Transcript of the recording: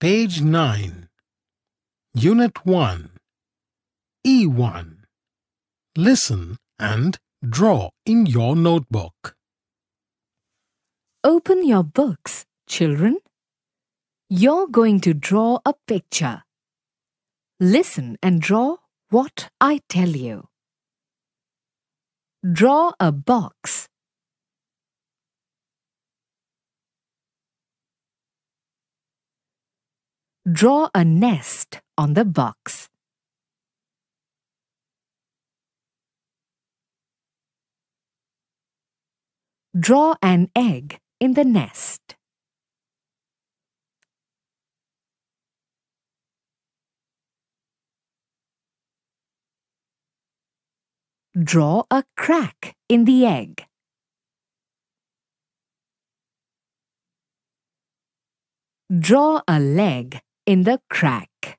Page 9. Unit 1. E1. Listen and draw in your notebook. Open your books, children. You're going to draw a picture. Listen and draw what I tell you. Draw a box. Draw a nest on the box. Draw an egg in the nest. Draw a crack in the egg. Draw a leg in the crack.